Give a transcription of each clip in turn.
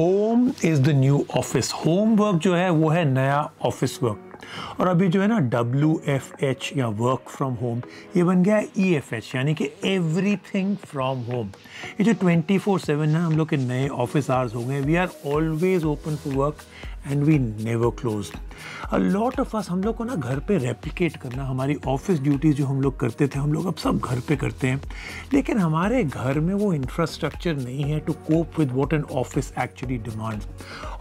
Home is the new office homework जो है वो है नया ऑफ़िस वर्क और अभी जो है ना डब्ल्यू एफ़ एच या वर्क फ्रॉम होम ये बन गया ई एफ़ एच यानी कि एवरी थिंग फ्रॉम होम ये जो ट्वेंटी फोर सेवन है, हम लोग के नए ऑफ़िस आवर्स हो गए। We are always open for work and we never close a lot of us हम लोग को ना घर पे रेप्लिकेट करना, हमारी ऑफ़िस ड्यूटीज़ जो हम लोग करते थे, हम लोग अब सब घर पे करते हैं। लेकिन हमारे घर में वो इंफ्रास्ट्रक्चर नहीं है to cope with what an office actually demands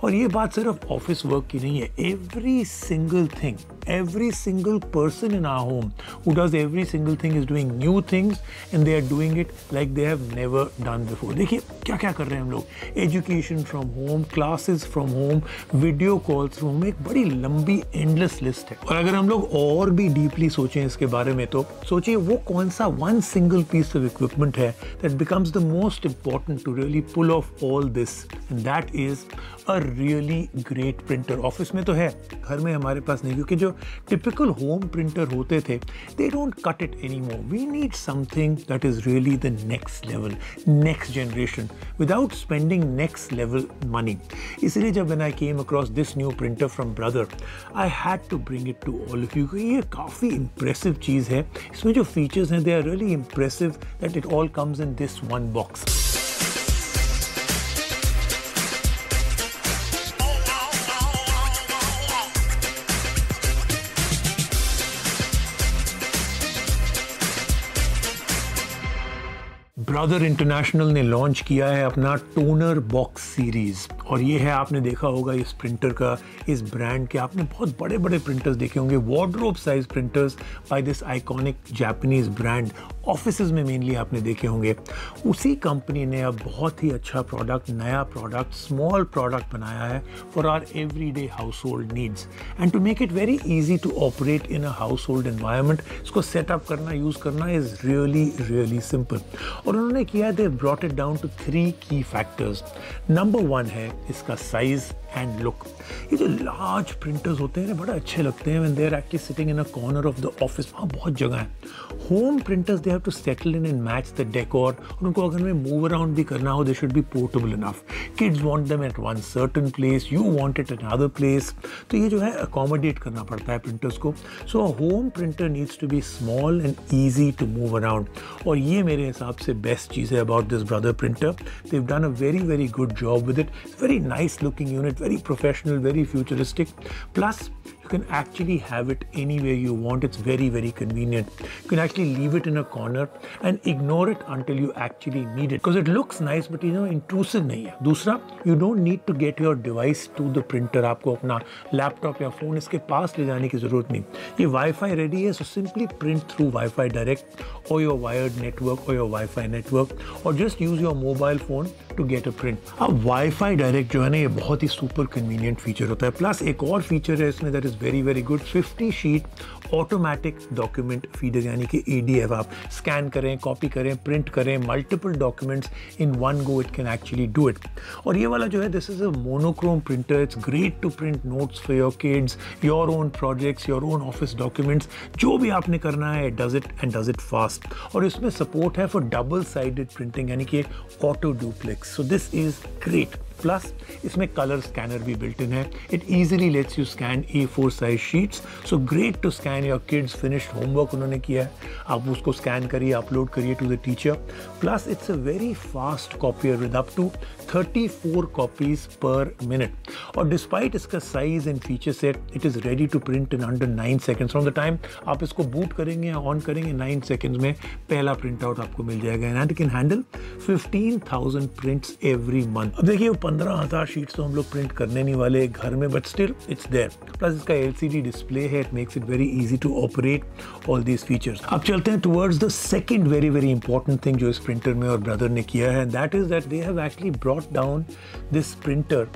और ये बात सिर्फ़ ऑफ़िस वर्क की नहीं है every single thing every single person in our home who does every single thing is doing new things and they are doing it like they have never done before देखिए क्या क्या कर रहे हैं हम लोग? Education from home classes from home video calls from home एक बड़ी लंबी एंडलेस लिस्ट है। और अगर हम लोग और भी डीपली सोचें इसके बारे में तो सोचिए वो कौन सा one single piece of equipment है that becomes the most important to really pull off all this and that is a really great printer office में तो है, घर में हमारे पास नहीं, क्योंकि जो टिपिकल होम प्रिंटर होते थे they don't cut it any more we need something that is really the next level next generation without spending next level money इसलिए जब when I came across this new printer from Brother, I had to bring it to all of you. ये काफ़ी impressive चीज़ है इसमें जो features हैं they are really impressive that it all comes in this one box Brother International ने launch किया है अपना टोनर बॉक्स सीरीज़। और ये है, आपने देखा होगा इस प्रिंटर का, इस ब्रांड के आपने बहुत बड़े बड़े प्रिंटर्स देखे होंगे wardrobe size printers by this iconic Japanese brand office में मेनली आपने देखे होंगे। उसी कंपनी ने अब बहुत ही अच्छा प्रोडक्ट नया प्रोडक्ट स्मॉल प्रोडक्ट बनाया है for our everyday household needs and to make it very easy to operate in a household environment इसको सेटअप करना यूज़ करना इज़ रियली रियली सिंपल और उन्होंने किया they brought it down to three key factors number one है इसका साइज़ and look ये जो लार्ज प्रिंटर्स होते हैं बड़े अच्छे लगते हैं they're actually sitting in a corner of the office वहाँ बहुत जगह है। Home printers they have to settle in and match the decor और उनको अगर में मूव अराउंड भी करना हो they should be portable enough kids want them at one certain place you want it at other place तो ये जो है अकोमोडेट करना पड़ता है प्रिंटर्स को. So home printer needs to be small and easy to move around और ये मेरे हिसाब से बेस्ट चीज़ है about this Brother printer they've done a very very good job with it Very nice looking unit very professional, very futuristic. Plus, you can actually have it anywhere you want. It's very, very convenient. You can actually leave it in a corner and ignore it until you actually need it because it looks nice, but you know, intrusive nahi hai. Dusra, you don't need to get your device to the printer. आपको अपना laptop या phone इसके पास ले जाने की ज़रूरत नहीं ये वाईफाई रेडी है so simply print through wifi direct or your wired network or your Wi-Fi network or just use your mobile phone To get a print अब वाईफाई डायरेक्ट जो है ना, ये बहुत ही सुपर कन्वीनियंट फीचर होता है। Plus एक और फीचर है इसमें that is very very good 50 sheet automatic document feeder यानी कि ए आप स्कैन करें कॉपी करें प्रिंट करें multiple documents in one go it can actually do it और ये वाला जो है this is a monochrome printer it's great to print notes for your kids your own projects your own office documents जो भी आपने करना है does it and does it fast और इसमें सपोर्ट है फॉर डबल साइडेड प्रिंटिंग यानी कि auto duplex so this is great plus इसमें कलर स्कैनर भी बिल्ट इन है। It easily lets you scan A four size sheets so great to scan your kids finished homework उन्होंने किया है। आप उसको स्कैन करिए अपलोड करिए to the teacher plus it's a very fast copier with up to 34 copies per minute और despite इसका size and feature set it is ready to print in under nine seconds from the time आप इसको boot करेंगे या on करेंगे nine seconds में पहला print out आपको मिल जाएगा। And can handle fifteen thousand prints every month अब देखिए पंद्रह हज़ार शीट्स तो हम लोग प्रिंट करने नहीं वाले घर में but still it's there plus इसका LCD डिस्प्ले है it makes it very easy to operate all these features अब चलते हैं towards the second very very important thing जो इस प्रिंटर में और ब्रदर ने किया है that is that they have actually brought down this printer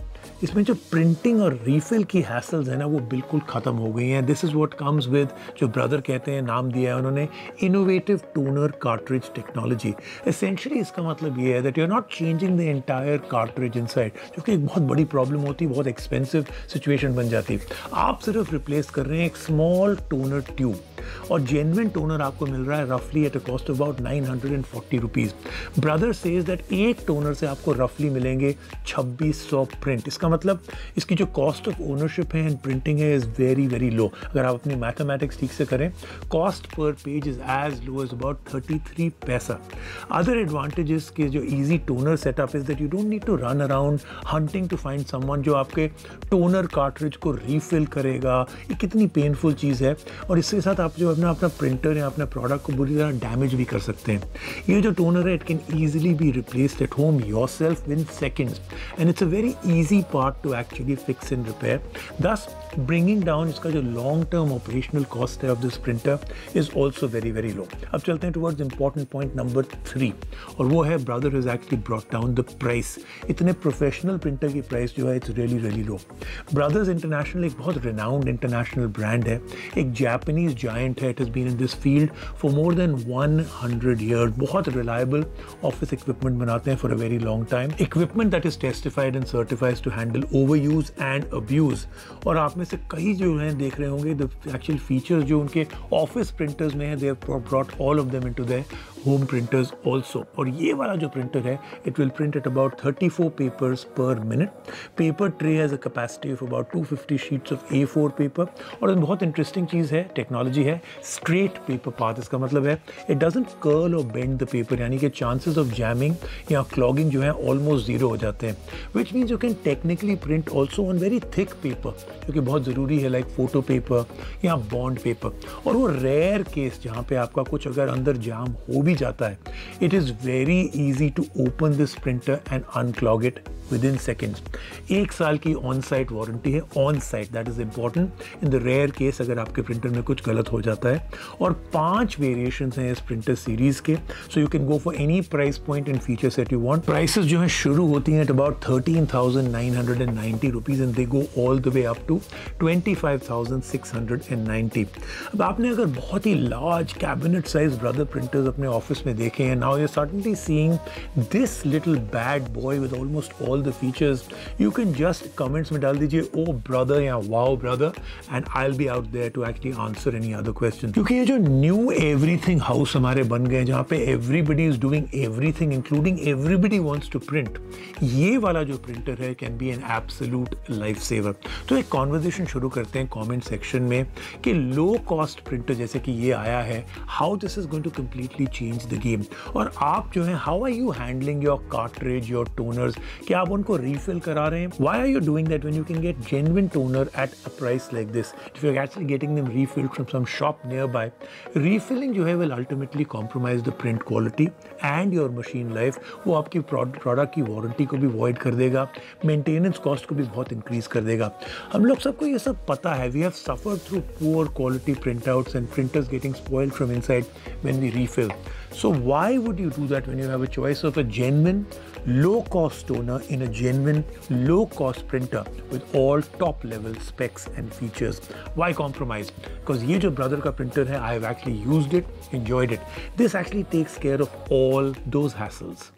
इसमें जो प्रिंटिंग और रीफिल की हैसल्स हैं ना, वो बिल्कुल ख़त्म हो गई हैं। This is what comes with जो ब्रदर कहते हैं, नाम दिया है उन्होंने innovative toner cartridge technology essentially इसका मतलब ये है that you are not changing the entire cartridge inside जो कि एक बहुत बड़ी प्रॉब्लम होती, बहुत एक्सपेंसिव सिचुएशन बन जाती। आप सिर्फ़ रिप्लेस कर रहे हैं एक स्मॉल टोनर ट्यूब और जेनविन टोनर आपको मिल रहा है रफली at a cost about nine hundred and forty rupees Brother says that एक टोनर से आपको रफली मिलेंगे छब्बीस सौ प्रिंट इसका मतलब इसकी जो कॉस्ट ऑफ़ ओनरशिप है एंड प्रिंटिंग है इज़ वेरी वेरी लो अगर आप अपनी मैथमेटिक्स ठीक से करें cost per page is as low as about thirty three paisa other advantages के जो easy toner setup is that you don't need to run around hunting to find someone जो आपके टोनर कार्टरेज को refill करेगा। ये कितनी painful चीज़ है। और इसके साथ आप जो अपना अपना प्रिंटर या अपना प्रोडक्ट को बुरी तरह डैमेज भी कर सकते हैं। ये जो टोनर है it can easily be replaced at home yourself within seconds and it's a very easy part to actually fix and repair thus bringing down इसका जो लॉन्ग टर्म ऑपरेशनल कॉस्ट है of this printer is also very very low अब चलते हैं towards important point number three और वो है Brother is actually brought down the price इतने प्रोफेशनल प्रिंटर की प्राइस जो है it's really really low Brothers International एक बहुत रिनाउंड इंटरनेशनल ब्रांड है। एक जापानीज जाइंट है it is been in this field for more than one hundred year बहुत रिलायबल ऑफ़िस इक्विपमेंट बनाते हैं for a very long time equipment that is testified and certifies to handle over use and abuse और आप में से कई जो हैं देख रहे होंगे द एक्चुअल फीचर्स जो उनके ऑफ़िस प्रिंटर्स में है they brought all of them into their home printers also और ये वाला जो प्रिंटर है it will print at about 34 papers per minute paper tray has a capacity of about 250 sheets of A four paper और बहुत interesting चीज़ है technology है straight paper path इसका मतलब है। इट डजेंट कर्ल और बेंड द पेपर यानी कि चांसेस ऑफ़ जैमिंग या क्लॉगिंग जो है ऑलमोस्ट ज़ीरो हो जाते हैं। Which means you can technically print also on very thick paper जो कि बहुत ज़रूरी है लाइक फ़ोटो पेपर या बॉन्ड पेपर और वो रेयर केस जहाँ पे आपका कुछ अगर अंदर जाम हो भी जाता है। It is very easy to open this printer and unclog it within seconds एक साल की ऑन साइट वारंटी है on site that is important in the rare case अगर आपके प्रिंटर में कुछ गलत हो जाता है, और पाँच वेरिएशन हैं इस प्रिंटर सीरीज़ के so you can go for any price point and feature set you want prices जो है, शुरू होती हैं at about thirteen thousand nine hundred and ninety rupees and they go all the way up to twenty five thousand six hundred and ninety अब आपने अगर बहुत ही large cabinet size brother printers अपने ऑफ़िस में देखे हैं now you suddenly seeing this little bad boy with almost all the features you can just comments में डाल दीजिए ओ ब्रदर या wow brother and I will be out there to actually answer any other question क्योंकि ये जो new everything house हमारे बन गए जहाँ पे everybody is doing everything including everybody wants to print ये वाला जो प्रिंटर है can be an absolute life saver तो एक कॉन्वर्जेशन शुरू करते हैं कॉमेंट सेक्शन में कि लो कॉस्ट प्रिंटर जैसे कि ये आया है how this is going to completely change the game और आप जो है how are you handling your cartridge your toners क्या आप उनको रीफिल करा रहे हैं। Why are you doing that when you can get genuine toner at a price like this if you actually getting them refill from some shop nearby refilling जो है will ultimately compromise the print quality and your machine life वो आपकी product की warranty को भी void कर देगा। Maintenance cost को भी बहुत इंक्रीज कर देगा। हम लोग सबको ये सब पता है। We have suffer through poor quality print out and printers getting spoil from inside when we refill so why would you do that when you have a choice of a genuine low cost owner in a genuine low cost printer with all top level specs and features? Why compromise? Because ये जो brother का printer है, I have actually used it, enjoyed it. This actually takes care of all those hassles.